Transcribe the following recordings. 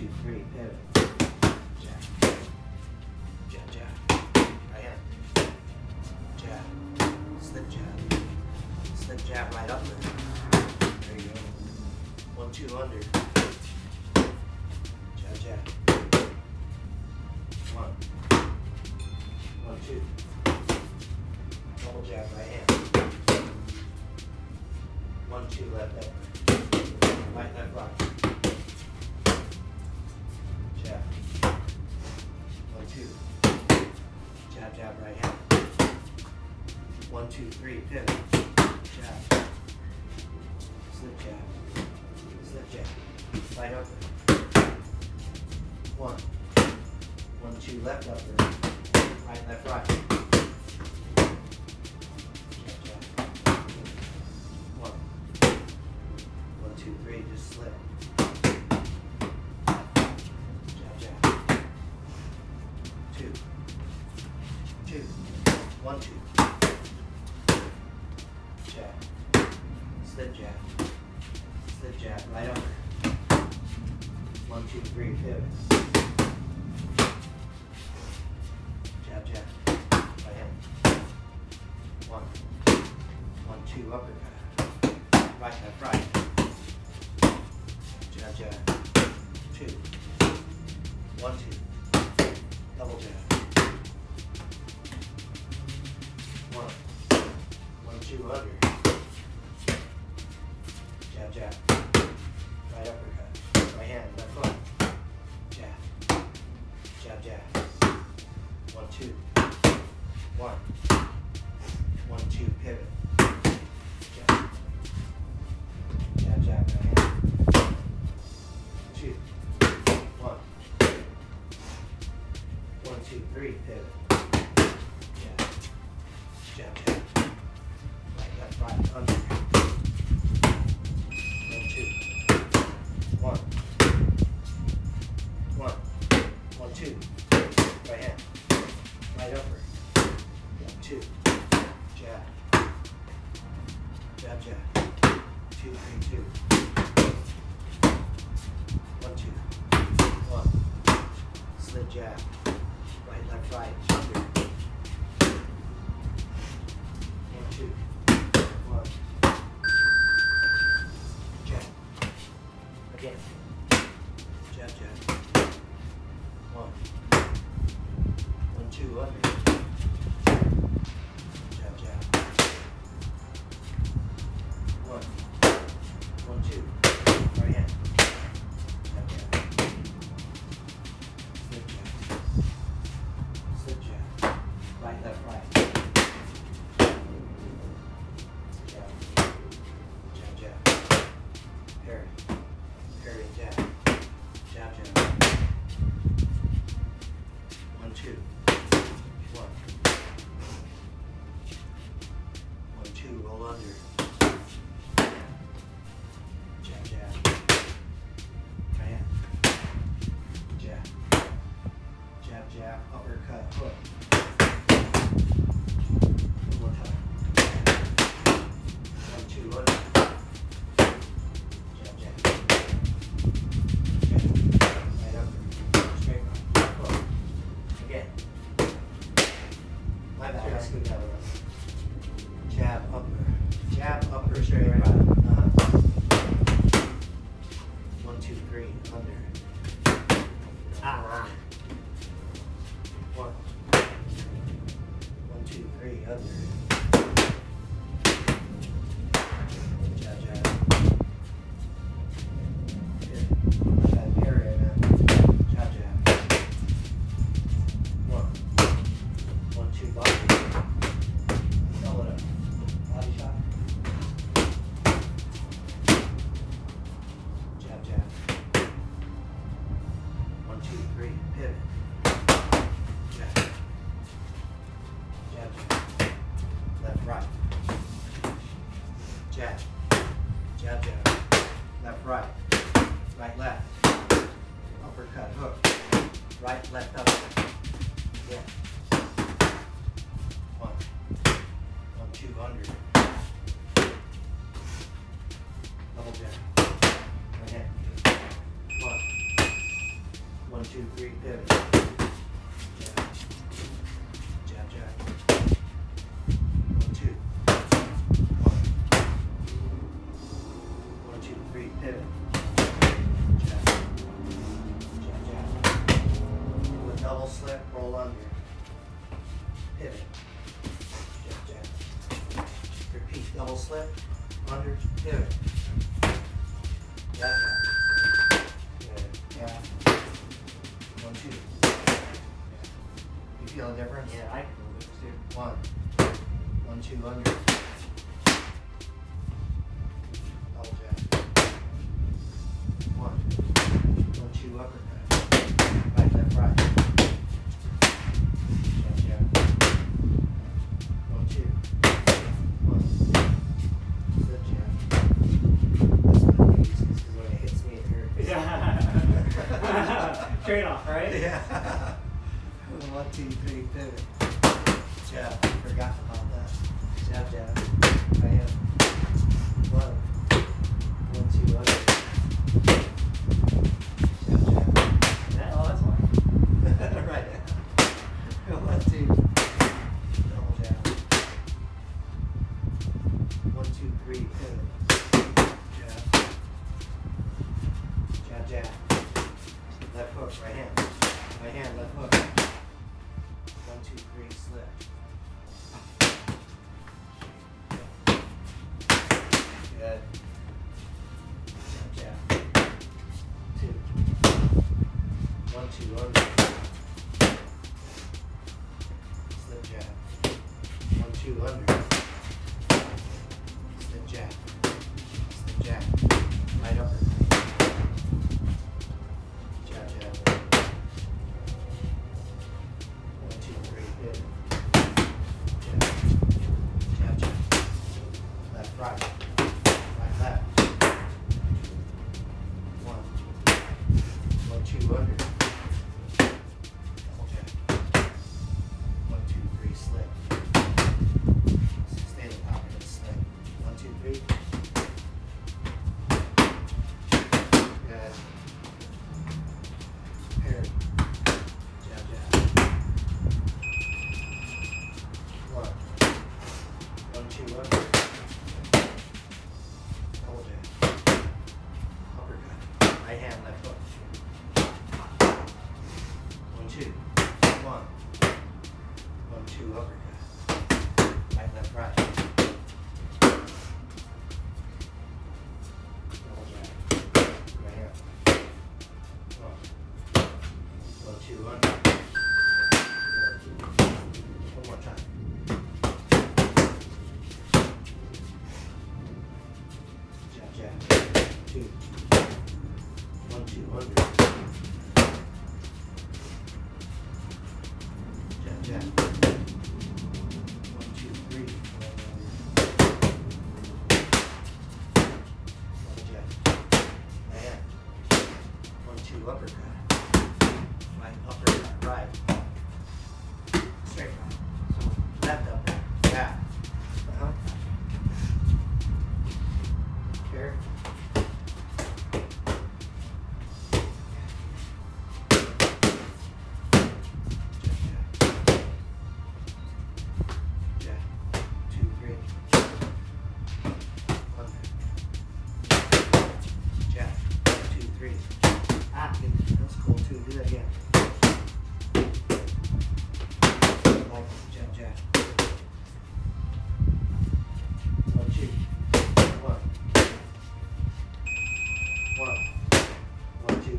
two, three, pivot. Jab. Jab, jab. Right hand. Jab. Slip jab. Slip jab right up there. There you go. One, two, under. Jab, jab. One. One, two. Double jab right hand. One, two, left upper. Right, left, right. Two. Jab, jab, right hand. One, two, three, pivot. Jab. Slip jab. Slip jab. Right upper. One. One, two, left upper. Right, left, right. Jab, jab. One. One, two, three, just slip. One, two. Jab. Slip jab. Slip jab, right under. One, two, three, pivot. Jab, jab. Right hand. One. One, two, uppercut. Right, left, right. Jab, jab. Two. One, two. Double jab. One. One, under. Jab, jab. Right uppercut. Right hand, left foot. Jab. Jab, jab. One, two. One, Jab. Two, three, two. One, two. One. Slip jab. Right, left, right. My bad, I screwed. Jab, upper. Jab, upper, straight right. Uh-huh. One, two, three, under. Ah. One. Two, three, under. hip, step down. Repeat, double slip, under, pivot. too low. Slip jab. One, two under. 200.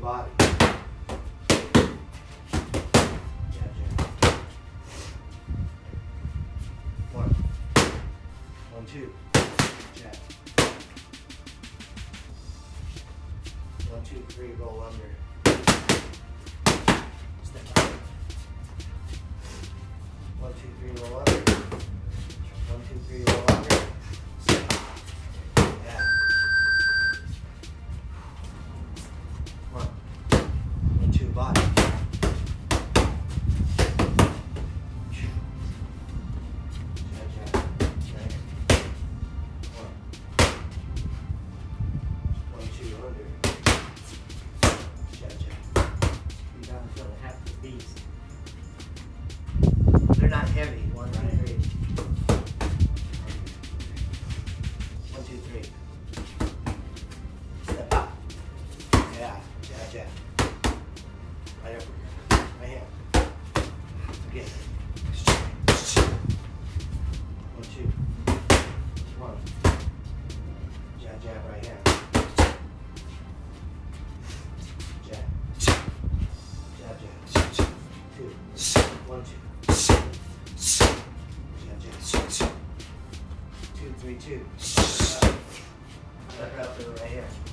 body. One. One, two. Jab. One, two, three, roll under. Jab. Right uppercut. Right hand. Again. One, two. One. Jab, jab, right hand. Jab. Jab, jab. Two. One, two. Jab, jab. Two, three, two. Left out to the right hand.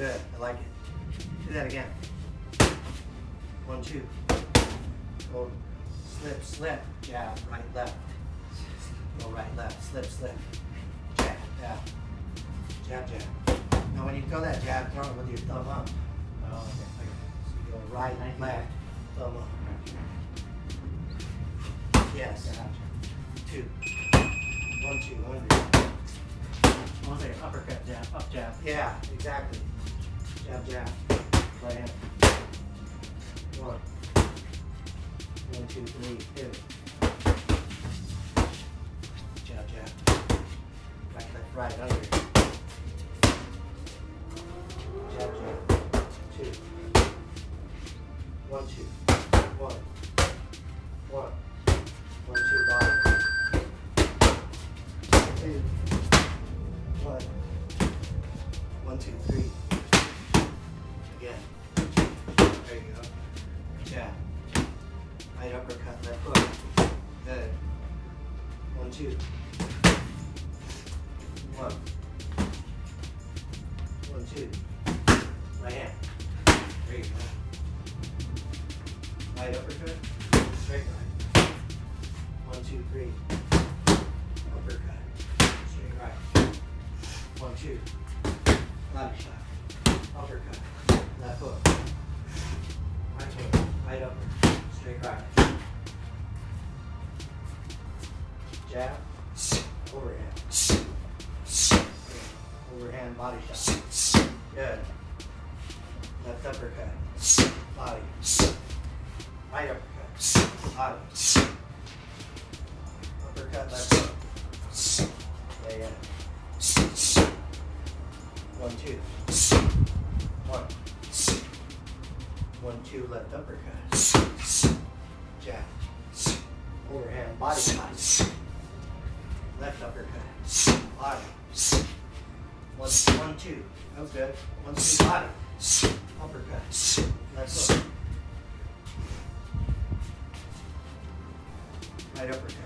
Good. I like it. Do that again. One, two. Go. Slip, slip. Jab. Right, left. Go right, left. Slip, slip. Jab, jab. Jab, jab. Now when you throw that jab, throw it with your thumb up. Oh, okay. So you go right, left, thumb up. Yes. Two. One, two. Almost like uppercut jab, up jab. Yeah, exactly. Jab, jab. Right hand. One. One, two, three, two. Jab, jab. Right, left, right, under. Jab, jab. Two. One, two. One. One. One, two, bottom. Two. One. One, two, three. Again. There you go. Jab. Right uppercut, left hook. Good. One, two. One. One, two. Right hand. There you go. Right uppercut. Straight right. One, two, three. Uppercut. Straight right. One, two. Body shot. Uppercut. Left hook. Right hook. Right upper. Straight right. Jab. Overhand. Overhand body shot. Good. Left uppercut. Body. Right uppercut. Body. Uppercut left hook. Yeah, yeah. One, two. One. One, two, left uppercut. Jab. Overhand body shot. Left uppercut. Body. One, one, two. That was good. One, two, body. Uppercut. Left hook. Right uppercut.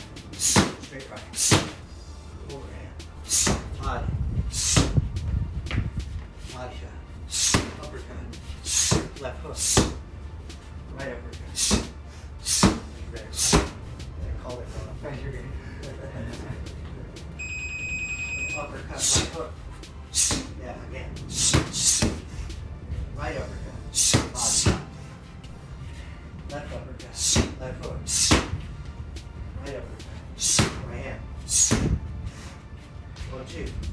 One,